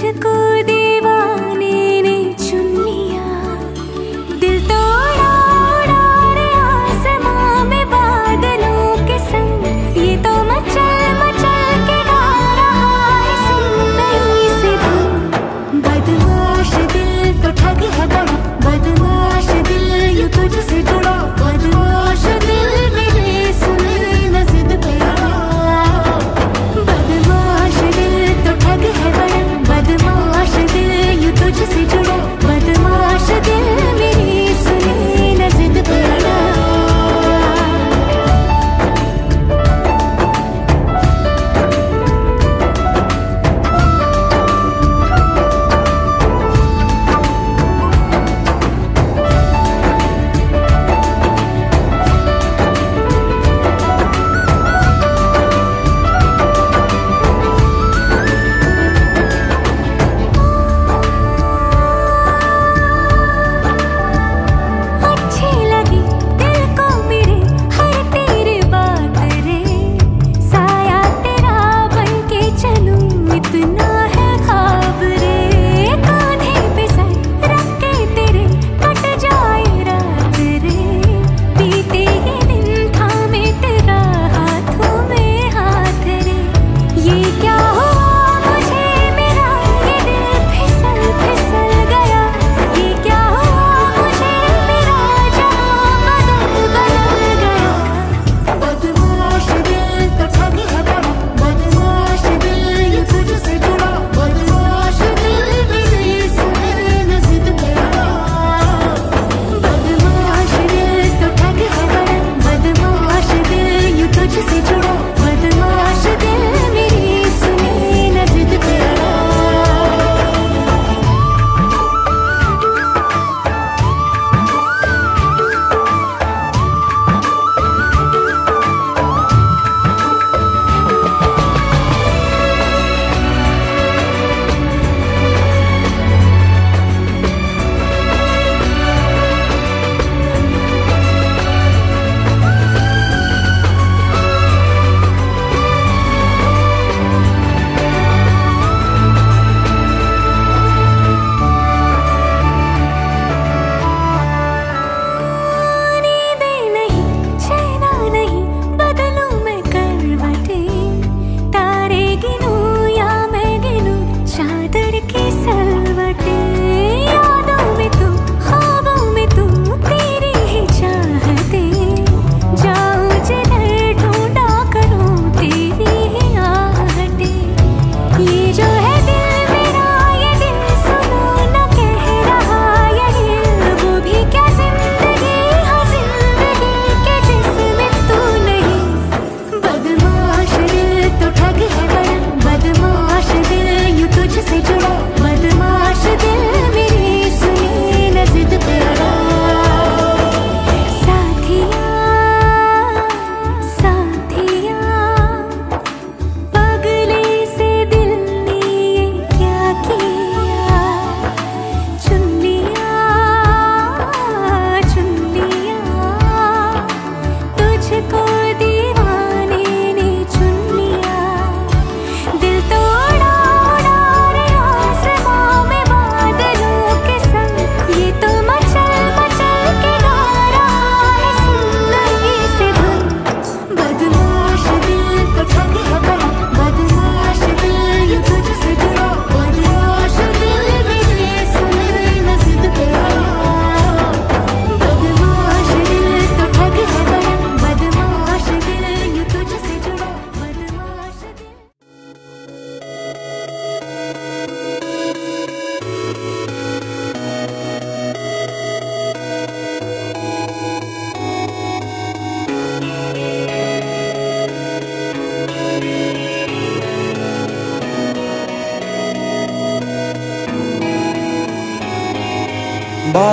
チェ。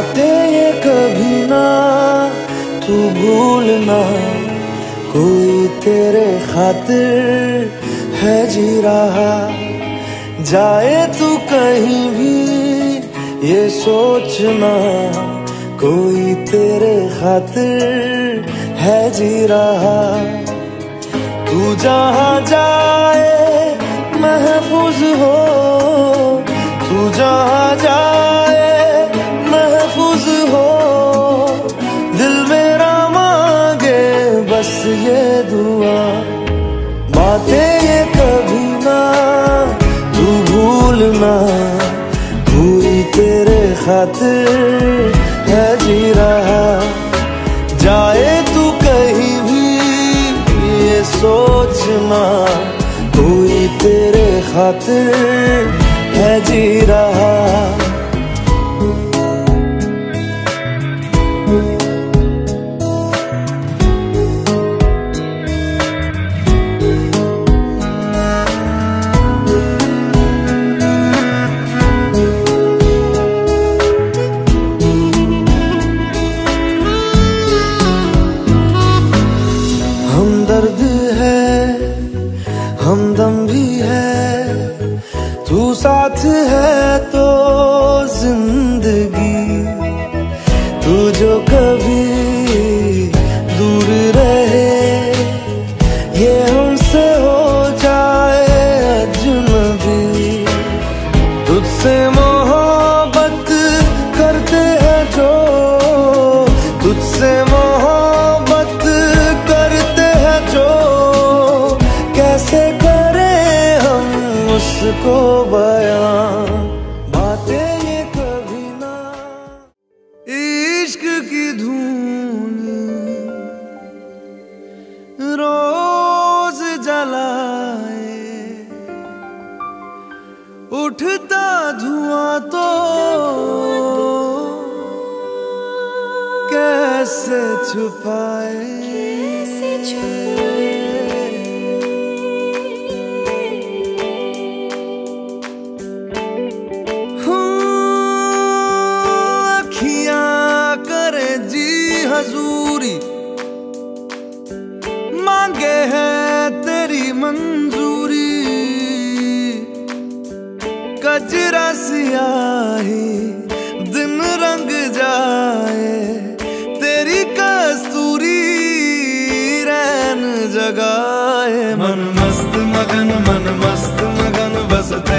बातें ये कभी ना, तू भूलना कोई तेरे खातिर है जी रहा। जाए तू कहीं भी, ये सोचना कोई तेरे खातिर है जी रहा। तू जहाँ जाए, महफूज हो, तू जहाँ जाए भूलना कोई तेरे खातिर है जी रहा। जाए तू कहीं भी, ये सोचना। कोई तेरे खातिर है जी रहा। कैसे छुपाए? करे जी हजूरी। मांगे है तेरी मंजूरी। कजरा सियाही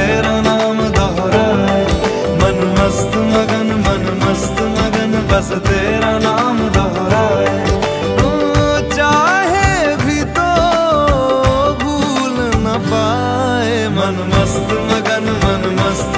तेरा नाम दोहराए मन मस्त, मगन, मन मस्त, मगन, बस तेरा नाम दोहराए चाहे भी तो भूल न पाए। मन मस्त, मगन, मन मस्त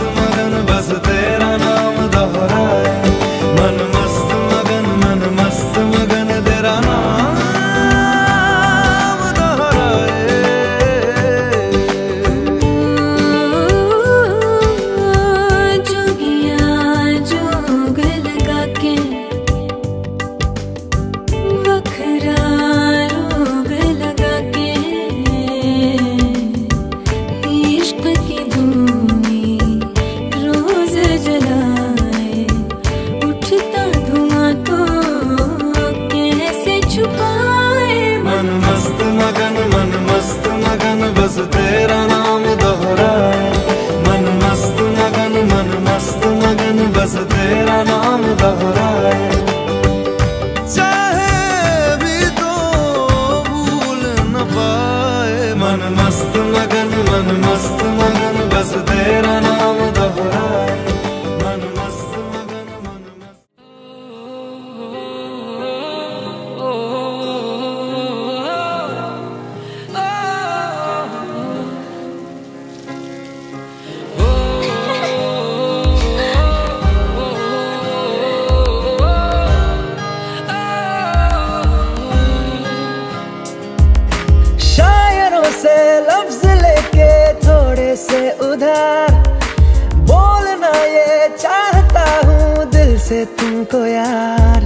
से तुमको यार।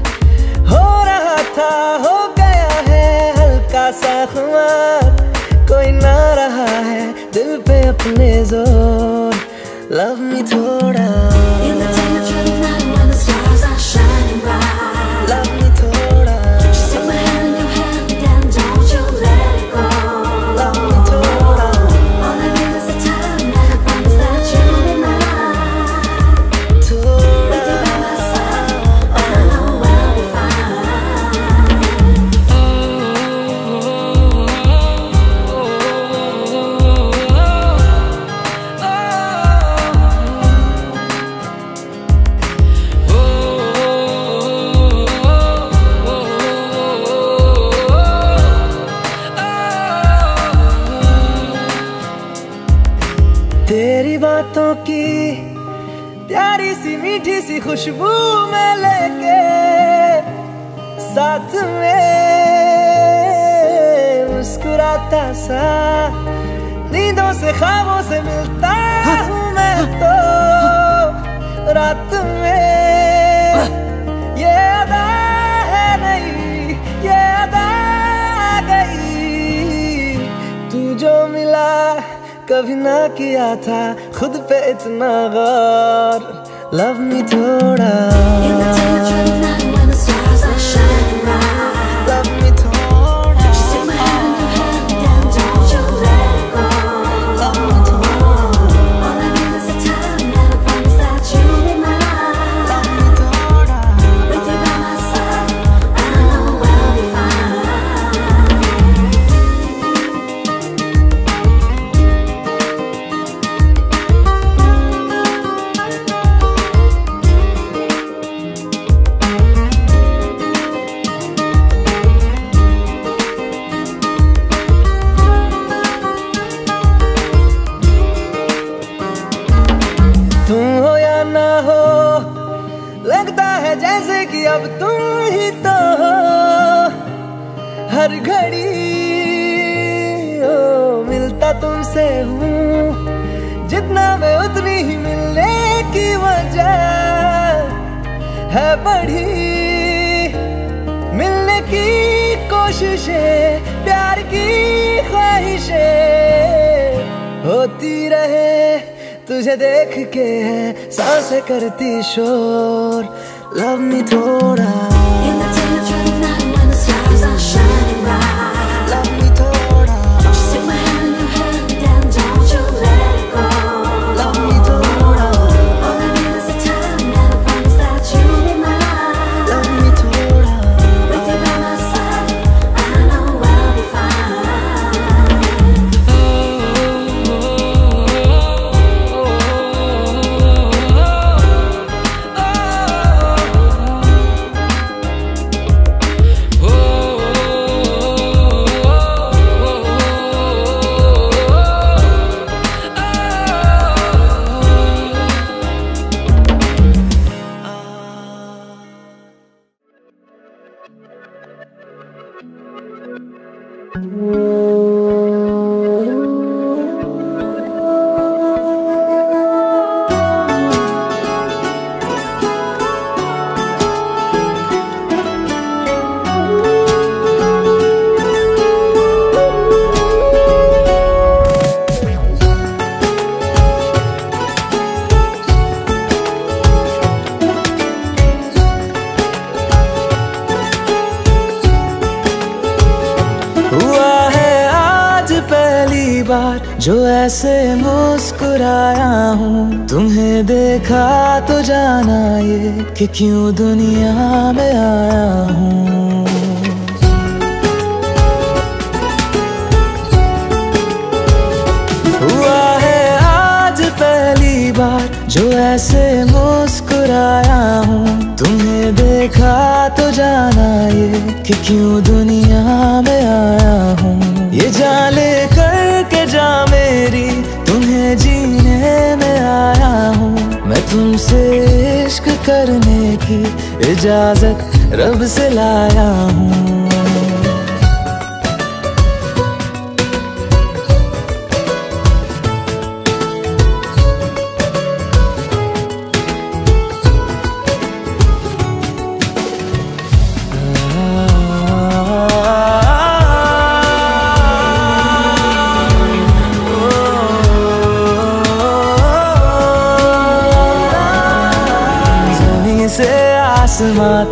हो रहा था, हो गया है हल्का सा खुमार। कोई ना रहा है दिल पे अपने ज़ोर। लव मी थोड़ा रातों की प्यारी सी मीठी सी खुशबू में लेके साथ में मुस्कुराता सा, नींदों से, ख्वाबों से मिलता हूँ मैं तो रात में। ये अदा है ये अदा गई, तू जो मिला कभी ना किया था खुद पे इतना गौर। लव मी थोड़ा। कोशिशें प्यार की ख्वाहिशें। होती रहे तुझे देख के है, साँसें करती शोर। लव मी थोड़ा। कि क्यों दुनिया में आया हूँ? हुआ है आज पहली बार जो ऐसे मुस्कुराया हूँ। तुम्हें देखा तो जाना ये कि क्यों दुनिया में आया हूँ। ये जाले करके जा मेरी तुम्हें जीने में आया हूँ। मैं तुमसे इश्क करने की इजाज़त रब से लाया हूँ।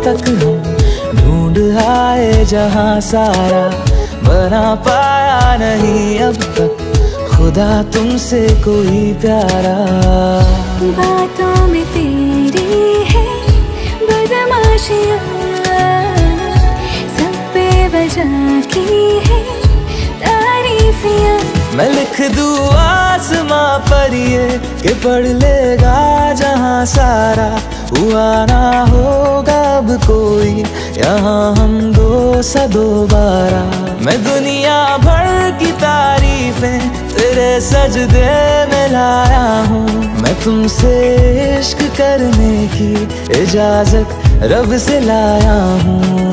तक हम ढूंढ आए जहाँ सारा बना पाया नहीं अब तक। खुदा तुमसे कोई प्यारा। बातों में तेरी है बदमाशियाँ सब पे बजा की है तारीफियाँ। मैं लिख दूँ आसमां पर ये कि पढ़ लेगा जहाँ सारा हुआ ना होगा अब कोई। यहाँ हम दो सा दोबारा मैं दुनिया भर की तारीफें तेरे सजदे में लाया हूँ। मैं तुमसे इश्क करने की इजाज़त रब से लाया हूँ।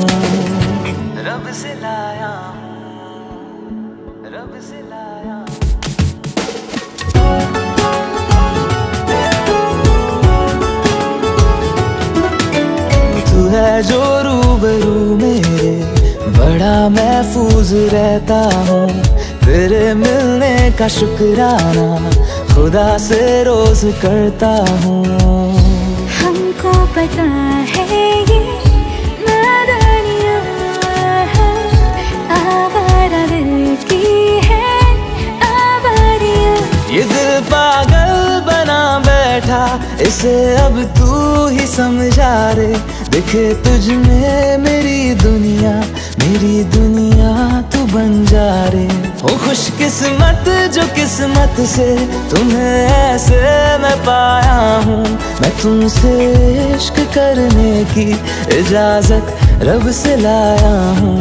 है जो रूबरू मेरे बड़ा महफूज रहता हूँ। तेरे मिलने का शुक्राना खुदा से रोज करता हूँ। हमको पता है ये है। की है ये दिल पागल बना बैठा, इसे अब तू ही समझा रे। दिखे तुझ में मेरी दुनिया मेरी दुनिया तू बन जा रे। हो खुश किस्मत जो किस्मत से तुम्हें ऐसे मैं पाया हूँ। मैं तुमसे इश्क करने की इजाज़त रब से लाया हूँ।